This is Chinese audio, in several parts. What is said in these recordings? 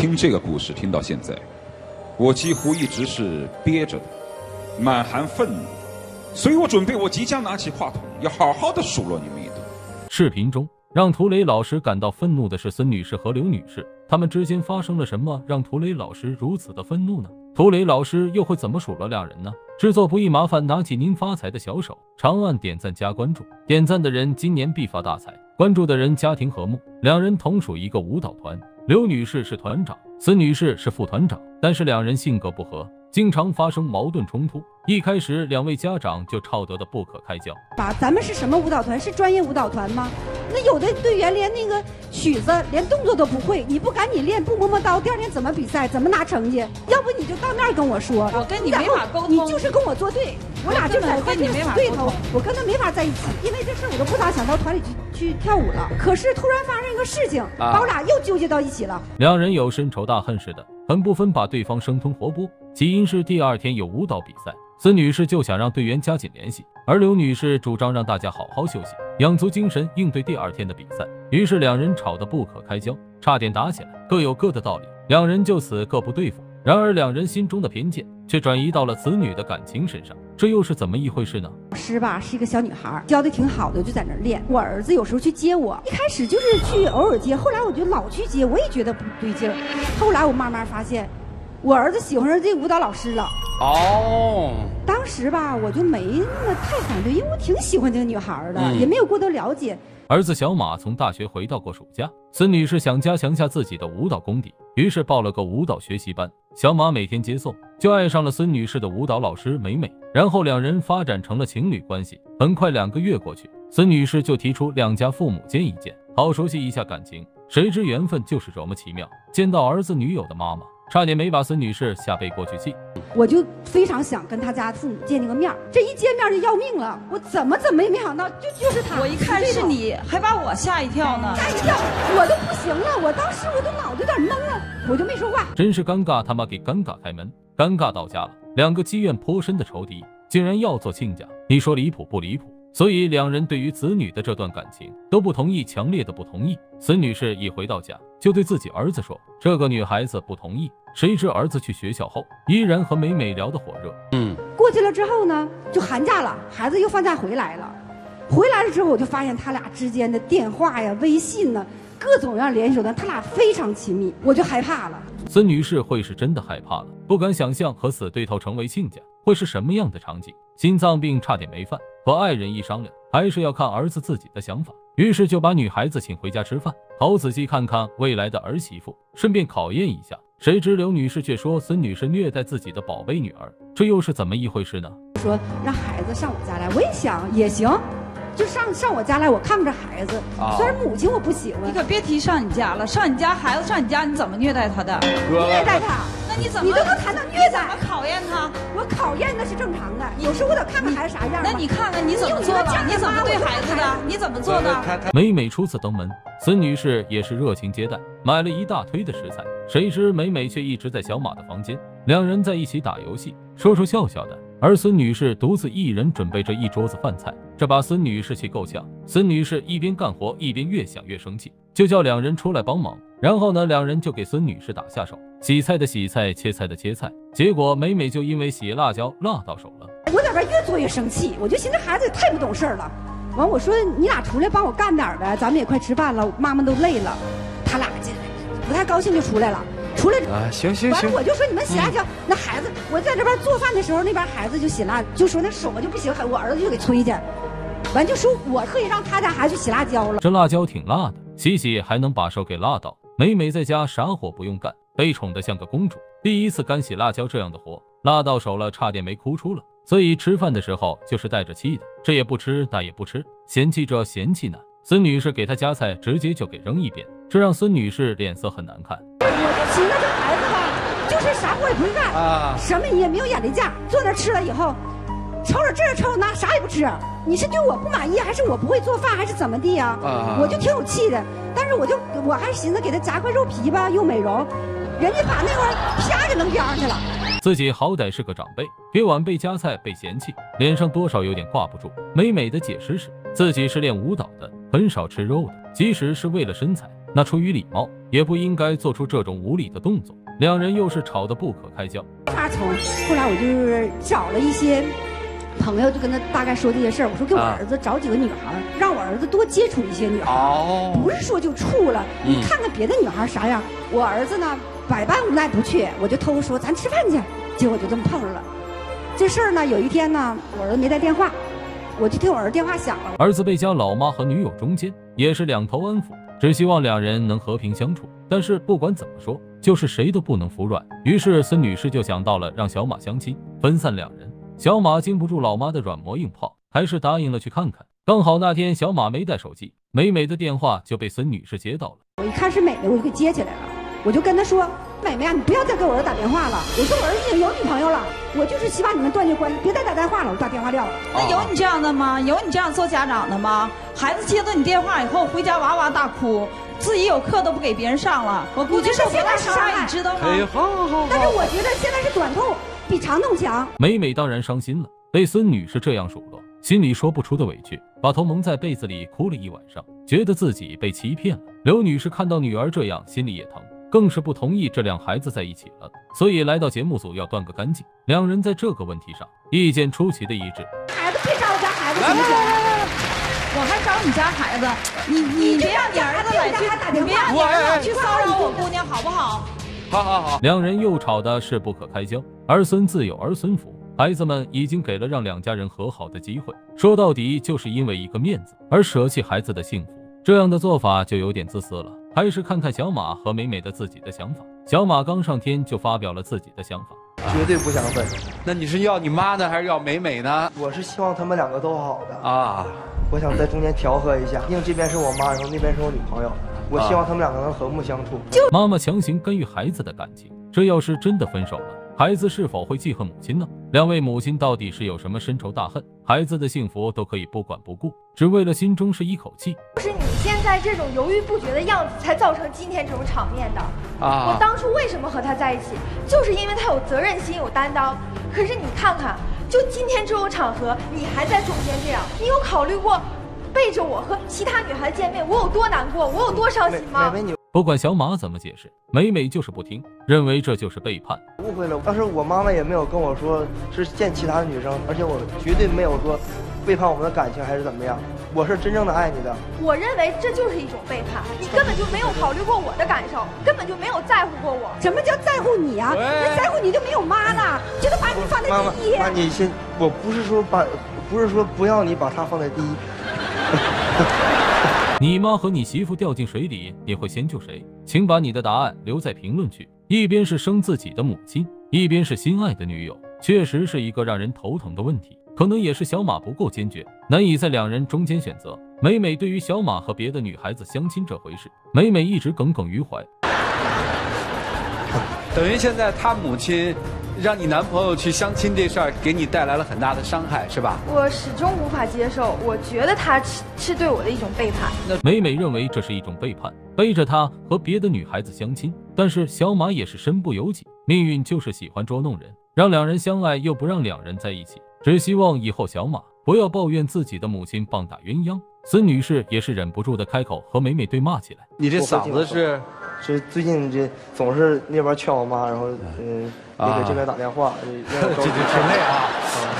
听这个故事听到现在，我几乎一直是憋着的，满含愤怒，所以我准备我即将拿起话筒，要好好的数落你们一顿。视频中，让涂磊老师感到愤怒的是孙女士和刘女士，他们之间发生了什么，让涂磊老师如此的愤怒呢？涂磊老师又会怎么数落两人呢？制作不易，麻烦拿起您发财的小手，长按点赞加关注，点赞的人今年必发大财，关注的人家庭和睦。两人同属一个舞蹈团，刘女士是团长，孙女士是副团长，但是两人性格不合，经常发生矛盾冲突。一开始，两位家长就吵得的不可开交。爸，咱们是什么舞蹈团？是专业舞蹈团吗？那有的队员连那个曲子、连动作都不会，你不赶紧练，不摸摸刀，第二天怎么比赛？怎么拿成绩？要不你就当面跟我说。我跟你没法沟通。你就是跟我作对，我俩就是跟你没法对头，我跟他没法在一起，因为这事我都不咋想到团里去去跳舞了。可是突然发生一个事情，把我俩又纠结到一起了。两人有深仇大恨似的，很不分把对方生吞活剥。起因是第二天有舞蹈比赛。孙女士就想让队员加紧联系，而刘女士主张让大家好好休息，养足精神应对第二天的比赛。于是两人吵得不可开交，差点打起来。各有各的道理，两人就此各不对付。然而两人心中的偏见却转移到了子女的感情身上，这又是怎么一回事呢？老师吧是一个小女孩，教的挺好的，就在那练。我儿子有时候去接我，一开始就是去偶尔接，后来我就老去接，我也觉得不对劲儿。后来我慢慢发现。我儿子喜欢上这舞蹈老师了哦，当时吧我就没那么太反对，因为我挺喜欢这个女孩的，也没有过多了解。儿子小马从大学回到过暑假，孙女士想加强下自己的舞蹈功底，于是报了个舞蹈学习班。小马每天接送，就爱上了孙女士的舞蹈老师美美，然后两人发展成了情侣关系。很快两个月过去，孙女士就提出两家父母见一见，好熟悉一下感情。谁知缘分就是这么奇妙，见到儿子女友的妈妈。差点没把孙女士吓背过去气，我就非常想跟他家父母见那个面这一见面就要命了，我怎么怎么也没想到，就就是他。我一看是你，还把我吓一跳呢。吓一跳，我都不行了，我当时我都脑子有点懵了，我就没说话。真是尴尬，他妈给尴尬开门，尴尬到家了。两个积怨颇深的仇敌，竟然要做亲家，你说离谱不离谱？所以两人对于子女的这段感情都不同意，强烈的不同意。孙女士一回到家，就对自己儿子说：“这个女孩子不同意。”谁知儿子去学校后，依然和美美聊得火热。嗯，过去了之后呢，就寒假了，孩子又放假回来了。回来了之后，我就发现他俩之间的电话呀、微信呢，各种样联系手段，他俩非常亲密，我就害怕了。孙女士会是真的害怕了，不敢想象和死对头成为亲家会是什么样的场景，心脏病差点没犯。和爱人一商量，还是要看儿子自己的想法，于是就把女孩子请回家吃饭，好仔细看看未来的儿媳妇，顺便考验一下。谁知刘女士却说孙女士虐待自己的宝贝女儿，这又是怎么一回事呢？说让孩子上我家来，我也想也行，就上上我家来，我看看这孩子。虽然母亲我不喜欢，你可别提上你家了，上你家孩子上你家，你怎么虐待他的？虐待他。那你怎么？你都能谈到虐待？怎么考验他？我考验那是正常的。有时候我得看看孩子啥样。那你看看你怎么做的？你怎么对孩子的？你怎么做的？每每初次登门，孙女士也是热情接待，买了一大堆的食材。谁知美美却一直在小马的房间，两人在一起打游戏，说说笑笑的。而孙女士独自一人准备着一桌子饭菜，这把孙女士气够呛。孙女士一边干活一边越想越生气，就叫两人出来帮忙。然后呢，两人就给孙女士打下手，洗菜的洗菜，切菜的切菜。结果美美就因为洗辣椒辣到手了。我在这越做越生气，我就寻思孩子也太不懂事了。完我说你俩出来帮我干点呗，咱们也快吃饭了，妈妈都累了。他俩这不太高兴就出来了，出来啊行行行。完我就说你们洗辣椒，那孩子我在这边做饭的时候，那边孩子就洗辣，就说那手就不行，我儿子就给催去。完就说我特意让他家孩子去洗辣椒了，这辣椒挺辣的，洗洗还能把手给辣到。美美在家啥活不用干，被宠得像个公主。第一次干洗辣椒这样的活，辣到手了，差点没哭出了。所以吃饭的时候就是带着气的，这也不吃，那也不吃，嫌弃这嫌弃那。孙女士给她夹菜，直接就给扔一边，这让孙女士脸色很难看。我就寻思这孩子吧，就是啥活也不会干啊，什么也没有眼力见，坐那吃了以后，瞅瞅这瞅瞅那，啥也不吃。你是对我不满意，还是我不会做饭，还是怎么地呀？我就挺有气的。但是我就我还寻思给他夹块肉皮吧，又美容，人家把那块啪就扔边上去了。自己好歹是个长辈，别晚辈夹菜被嫌弃，脸上多少有点挂不住。美美的解释是，自己是练舞蹈的，很少吃肉的，即使是为了身材，那出于礼貌，也不应该做出这种无礼的动作。两人又是吵得不可开交。发从后来我就是找了一些朋友，就跟他大概说这些事儿。我说给我儿子找几个女孩，让我儿子多接触一些女孩。哦，不是说就处了，你看看别的女孩啥样。我儿子呢，百般无奈不去，我就偷说咱吃饭去。结果就这么碰上了。这事儿呢，有一天呢，我儿子没带电话，我就听我儿子电话响了。儿子被夹老妈和女友中间，也是两头安抚，只希望两人能和平相处。但是不管怎么说，就是谁都不能服软。于是孙女士就想到了让小马相亲，分散两人。小马经不住老妈的软磨硬泡，还是答应了去看看。刚好那天小马没带手机，美美的电话就被孙女士接到了。我一看是美美，我就给接起来了，我就跟她说。美美啊，你不要再给我儿子打电话了。我说我儿子已经有女朋友了，我就是希望你们断绝关系，别再打电话了。我把电话撂了。那有你这样的吗？有你这样做家长的吗？孩子接到你电话以后，回家哇哇大哭，自己有课都不给别人上了。我估计是现在是伤害，你知道吗？哎，好好好。但是我觉得现在是短痛比长痛强。美美当然伤心了，被孙女士这样数落，心里说不出的委屈，把头蒙在被子里哭了一晚上，觉得自己被欺骗了。刘女士看到女儿这样，心里也疼。更是不同意这两孩子在一起了，所以来到节目组要断个干净。两人在这个问题上意见出奇的一致。孩子别找我家孩子，我还找你家孩子，你你别让你儿子来去，你别让你儿子去骚扰我姑娘，好不好？好好好。两人又吵得是不可开交。儿孙自有儿孙福，孩子们已经给了让两家人和好的机会，说到底就是因为一个面子而舍弃孩子的幸福，这样的做法就有点自私了。还是看看小马和美美的自己的想法。小马刚上天就发表了自己的想法，绝对不想分。那你是要你妈呢，还是要美美呢？我是希望他们两个都好的啊。我想在中间调和一下，毕竟这边是我妈，然后那边是我女朋友。我希望他们两个能和睦相处。妈妈强行干预孩子的感情，这要是真的分手了。孩子是否会记恨母亲呢？两位母亲到底是有什么深仇大恨？孩子的幸福都可以不管不顾，只为了心中是一口气。就是你现在这种犹豫不决的样子，才造成今天这种场面的。啊！我当初为什么和他在一起，就是因为他有责任心、有担当。可是你看看，就今天这种场合，你还在中间这样，你有考虑过背着我和其他女孩子见面，我有多难过，我有多伤心吗？不管小马怎么解释，美美就是不听，认为这就是背叛。误会了，当时我妈妈也没有跟我说是见其他的女生，而且我绝对没有说背叛我们的感情还是怎么样。我是真正的爱你的。我认为这就是一种背叛，你根本就没有考虑过我的感受，根本就没有在乎过我。什么叫在乎你啊？那在乎你就没有妈了，就得把你放在第一。妈妈，你先，我不是说把，不是说不要你把他放在第一。你妈和你媳妇掉进水里，你会先救谁？请把你的答案留在评论区。一边是生自己的母亲，一边是心爱的女友，确实是一个让人头疼的问题。可能也是小马不够坚决，难以在两人中间选择。美美对于小马和别的女孩子相亲这回事，美美一直耿耿于怀。等于现在他母亲。让你男朋友去相亲这事儿，给你带来了很大的伤害，是吧？我始终无法接受，我觉得他是是对我的一种背叛。那美美认为这是一种背叛，背着他和别的女孩子相亲。但是小马也是身不由己，命运就是喜欢捉弄人，让两人相爱又不让两人在一起，只希望以后小马不要抱怨自己的母亲棒打鸳鸯。孙女士也是忍不住的开口和美美对骂起来：“你这嗓子是？”是最近这总是那边劝我妈，然后嗯，也给这边打电话，这就挺累啊。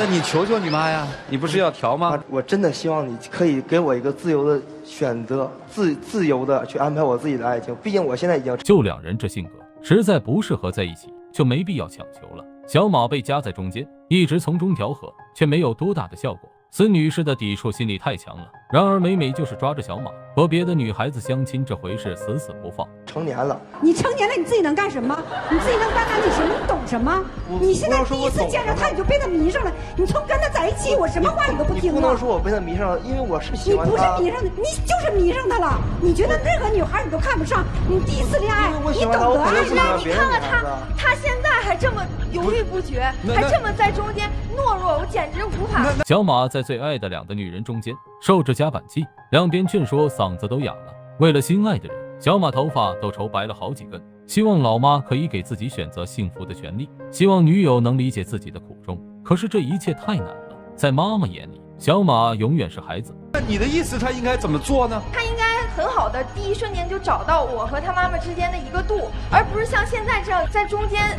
那你求求你妈呀，你不是要调吗？我真的希望你可以给我一个自由的选择，自自由的去安排我自己的爱情。毕竟我现在已经就两人这性格，实在不适合在一起，就没必要强求了。小马被夹在中间，一直从中调和，却没有多大的效果。孙女士的抵触心理太强了，然而美美就是抓着小马和别的女孩子相亲这回事死死不放。成年了，你成年了，你自己能干什么？你自己能干干你什么？你懂什么？你现在第一次见着他，你就被他迷上了。你从跟他在一起，我什么话你都不听不能说我被他迷上了，因为我是喜欢他。你不是迷上的，你就是迷上他了。你觉得任何女孩你都看不上，你第一次恋爱，你懂得爱。你看看他，他现在还这么犹豫不决，还这么在中间懦弱，我简直无法。小马。在最爱的两个女人中间受着夹板气，两边劝说嗓子都哑了。为了心爱的人，小马头发都愁白了好几根。希望老妈可以给自己选择幸福的权利，希望女友能理解自己的苦衷。可是这一切太难了，在妈妈眼里，小马永远是孩子。那你的意思，他应该怎么做呢？他应该很好的第一瞬间就找到我和他妈妈之间的一个度，而不是像现在这样在中间。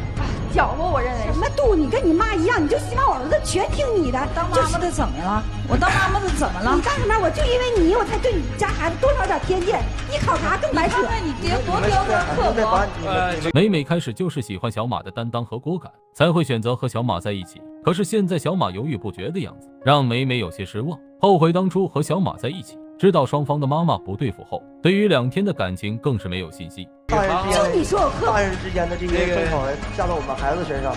搅和，我认为什么度？你跟你妈一样，你就希望我儿子全听你的。当妈妈的怎么了？我当妈妈的怎么了？你干什么？我就因为你，我才对你家孩子多少点偏见。你考察更白扯。你爹多刁钻刻薄。美美开始就是喜欢小马的担当和果敢，才会选择和小马在一起。可是现在小马犹豫不决的样子，让美美有些失望，后悔当初和小马在一起。知道双方的妈妈不对付后，对于两天的感情更是没有信心。大人之间，就你说我大人之间的这些争吵下到我们孩子身上，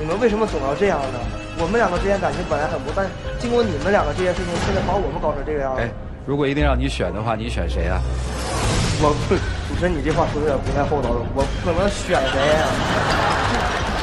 你们为什么总要这样呢？我们两个之间感情本来很不，但经过你们两个这件事情，现在把我们搞成这个样子。哎，如果一定让你选的话，你选谁啊？我主持人，你这话说的有点不太厚道了。我可能选谁呀？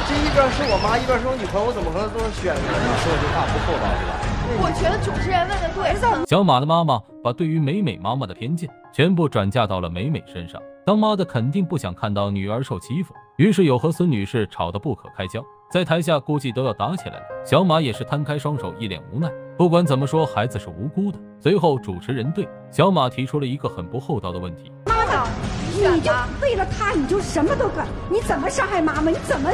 这一边是我妈，一边是我女朋友，我怎么可能都能选呢？你说的这话不厚道是吧？我觉得主持人问的对。小马的妈妈把对于美美妈妈的偏见全部转嫁到了美美身上。当妈的肯定不想看到女儿受欺负，于是有和孙女士吵得不可开交，在台下估计都要打起来了。小马也是摊开双手，一脸无奈。不管怎么说，孩子是无辜的。随后，主持人对小马提出了一个很不厚道的问题：妈的，你就为了他，你就什么都干？你怎么伤害妈妈？你怎么？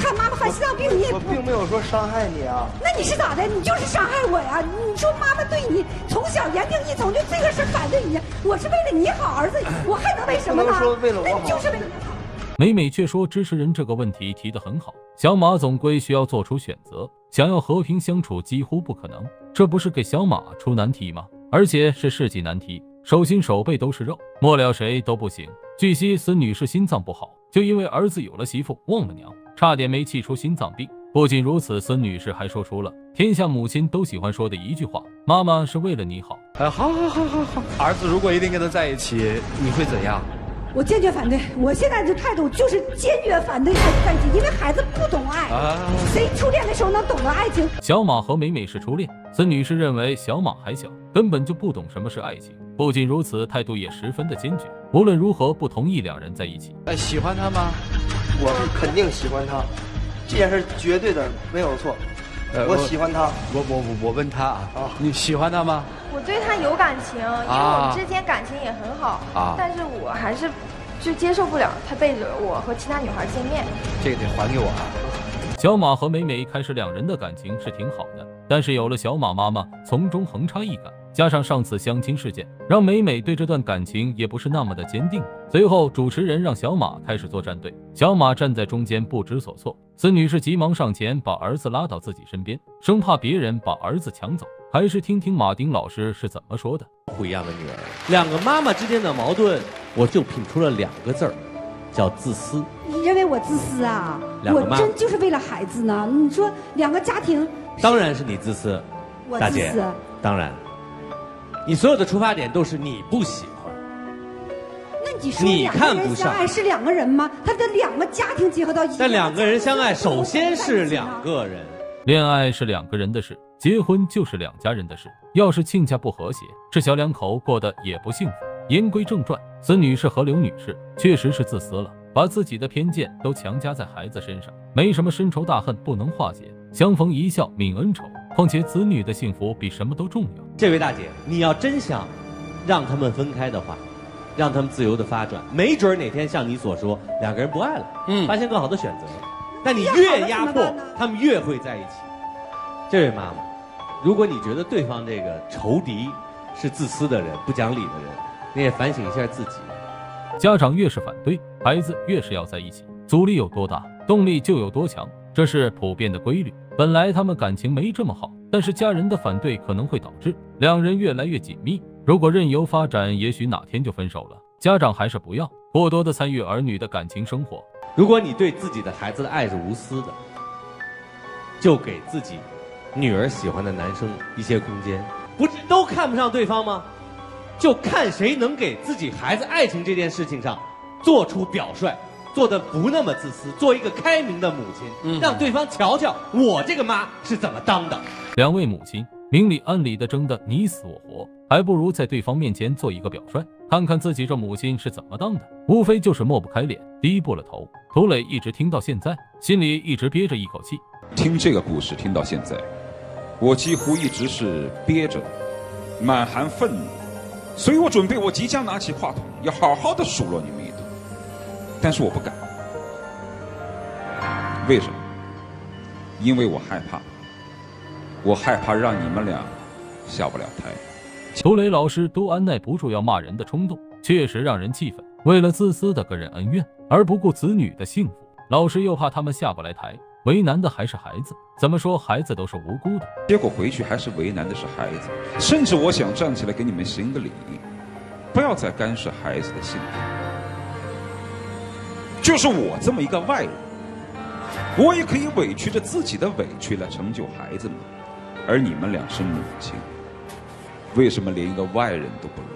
看妈妈犯心脏病，你也我并没有说伤害你啊。那你是咋的？你就是伤害我呀！你说妈妈对你从小言听计从，就这个事反对你，我是为了你好，儿子，我还能为什么呢？说为了我好，就是为了你好。美美却说支持人这个问题提得很好，小马总归需要做出选择，想要和平相处几乎不可能，这不是给小马出难题吗？而且是世纪难题，手心手背都是肉，末了谁都不行。据悉，孙女士心脏不好，就因为儿子有了媳妇忘了娘。差点没气出心脏病。不仅如此，孙女士还说出了天下母亲都喜欢说的一句话：“妈妈是为了你好。”哎，好好好好好。儿子如果一定跟他在一起，你会怎样？我坚决反对。我现在的态度就是坚决反对孩子在一起，因为孩子不懂爱。谁初恋的时候能懂得爱情？小马和美美是初恋，孙女士认为小马还小，根本就不懂什么是爱情。不仅如此，态度也十分的坚决。无论如何，不同意两人在一起。哎，喜欢他吗？我是肯定喜欢他，这件事绝对的没有错。我喜欢他。我我我我问他啊，你喜欢他吗？我对他有感情，因为我们之间感情也很好。啊。但是我还是就接受不了他背着我和其他女孩见面。这个得还给我啊。小马和美美一开始两人的感情是挺好的，但是有了小马妈妈从中横插一杆。加上上次相亲事件，让美美对这段感情也不是那么的坚定。随后，主持人让小马开始做战队，小马站在中间不知所措。孙女士急忙上前把儿子拉到自己身边，生怕别人把儿子抢走。还是听听马丁老师是怎么说的。不一样的女儿，两个妈妈之间的矛盾，我就品出了两个字儿，叫自私。你认为我自私啊？我真就是为了孩子呢。你说两个家庭，当然是你自私，我自私，当然。你所有的出发点都是你不喜欢，那你说两个人相爱是两个人吗？他的两个家庭结合到一起，但两个人相爱首先是两个人，恋爱是两个人的事，结婚就是两家人的事。要是亲家不和谐，这小两口过得也不幸福。言归正传，孙女士和刘女士确实是自私了，把自己的偏见都强加在孩子身上，没什么深仇大恨不能化解，相逢一笑泯恩仇。况且子女的幸福比什么都重要。这位大姐，你要真想让他们分开的话，让他们自由的发展，没准哪天像你所说，两个人不爱了，嗯，发现更好的选择。但你越压迫，他们越会在一起。这位妈妈，如果你觉得对方这个仇敌是自私的人、不讲理的人，你也反省一下自己。家长越是反对，孩子越是要在一起。阻力有多大，动力就有多强。这是普遍的规律。本来他们感情没这么好，但是家人的反对可能会导致两人越来越紧密。如果任由发展，也许哪天就分手了。家长还是不要过多的参与儿女的感情生活。如果你对自己的孩子的爱是无私的，就给自己女儿喜欢的男生一些空间。不是都看不上对方吗？就看谁能给自己孩子爱情这件事情上做出表率。做的不那么自私，做一个开明的母亲，让对方瞧瞧我这个妈是怎么当的。两位母亲明里暗里的争得你死我活，还不如在对方面前做一个表率，看看自己这母亲是怎么当的。无非就是抹不开脸，低不了头。涂磊一直听到现在，心里一直憋着一口气。听这个故事听到现在，我几乎一直是憋着的，满含愤怒。所以我准备，我即将拿起话筒，要好好的数落你们。但是我不敢，为什么？因为我害怕，我害怕让你们俩下不了台。裘雷老师都按耐不住要骂人的冲动，确实让人气愤。为了自私的个人恩怨而不顾子女的幸福，老师又怕他们下不来台，为难的还是孩子。怎么说，孩子都是无辜的，结果回去还是为难的是孩子。甚至我想站起来给你们行个礼，不要再干涉孩子的幸福。就是我这么一个外人，我也可以委屈着自己的委屈来成就孩子们，而你们俩是母亲，为什么连一个外人都不如？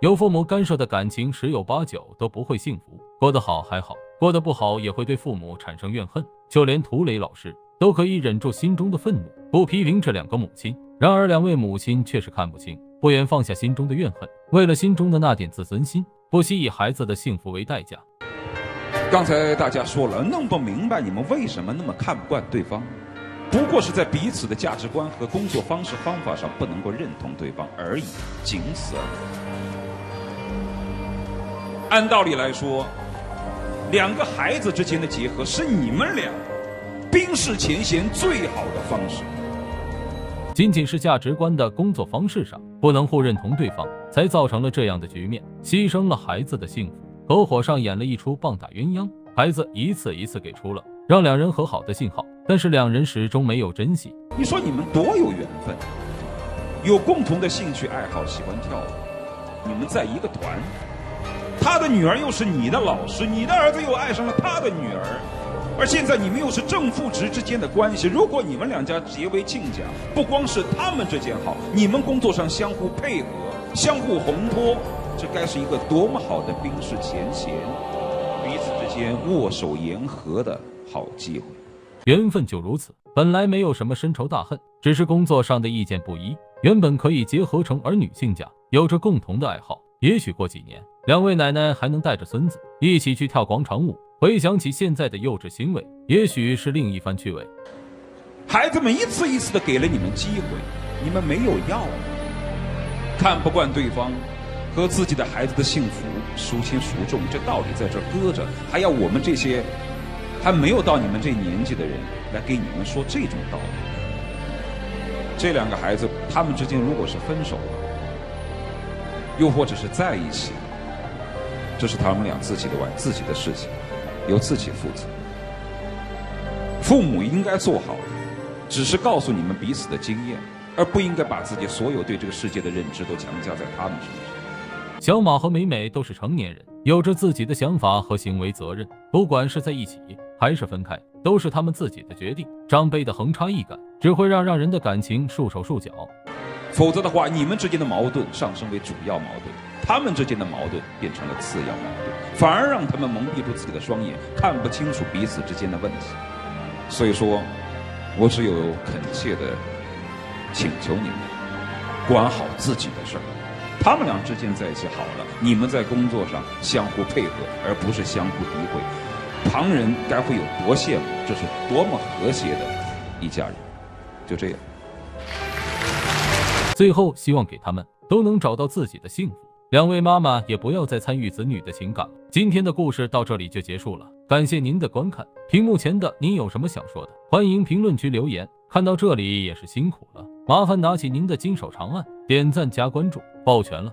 有父母干涉的感情，十有八九都不会幸福。过得好还好，过得不好也会对父母产生怨恨。就连涂磊老师都可以忍住心中的愤怒，不批评这两个母亲。然而，两位母亲却是看不清，不愿放下心中的怨恨。为了心中的那点自尊心，不惜以孩子的幸福为代价。刚才大家说了，弄不明白你们为什么那么看不惯对方，不过是在彼此的价值观和工作方式方法上不能够认同对方而已，仅此而已。按道理来说，两个孩子之间的结合是你们俩冰释前嫌最好的方式。仅仅是价值观的工作方式上不能互认同对方，才造成了这样的局面，牺牲了孩子的幸福。合伙上演了一出棒打鸳鸯，孩子一次一次给出了让两人和好的信号，但是两人始终没有珍惜。你说你们多有缘分，有共同的兴趣爱好，喜欢跳舞，你们在一个团。他的女儿又是你的老师，你的儿子又爱上了他的女儿，而现在你们又是正父职之间的关系。如果你们两家结为亲家，不光是他们之间好，你们工作上相互配合、相互烘托，这该是一个多么好的冰释前嫌、彼此之间握手言和的好机会。缘分就如此，本来没有什么深仇大恨，只是工作上的意见不一，原本可以结合成儿女亲家，有着共同的爱好。也许过几年，两位奶奶还能带着孙子一起去跳广场舞。回想起现在的幼稚行为，也许是另一番趣味。孩子们一次一次的给了你们机会，你们没有要，看不惯对方和自己的孩子的幸福孰轻孰重，这道理在这搁着，还要我们这些还没有到你们这年纪的人来给你们说这种道理。这两个孩子，他们之间如果是分手了。又或者是在一起，这是他们俩自己的玩自己的事情，由自己负责。父母应该做好，只是告诉你们彼此的经验，而不应该把自己所有对这个世界的认知都强加在他们身上。小马和美美都是成年人，有着自己的想法和行为责任，不管是在一起还是分开，都是他们自己的决定。长辈的横插一杆，只会让让人的感情束手束脚。否则的话，你们之间的矛盾上升为主要矛盾，他们之间的矛盾变成了次要矛盾，反而让他们蒙蔽住自己的双眼，看不清楚彼此之间的问题。所以说，我只有恳切的请求你们管好自己的事儿。他们俩之间在一起好了，你们在工作上相互配合，而不是相互诋毁。旁人该会有多羡慕？这是多么和谐的一家人！就这样。最后，希望给他们都能找到自己的幸福。两位妈妈也不要再参与子女的情感了。今天的故事到这里就结束了，感谢您的观看。屏幕前的您有什么想说的？欢迎评论区留言。看到这里也是辛苦了，麻烦拿起您的金手长按，点赞加关注，抱拳了。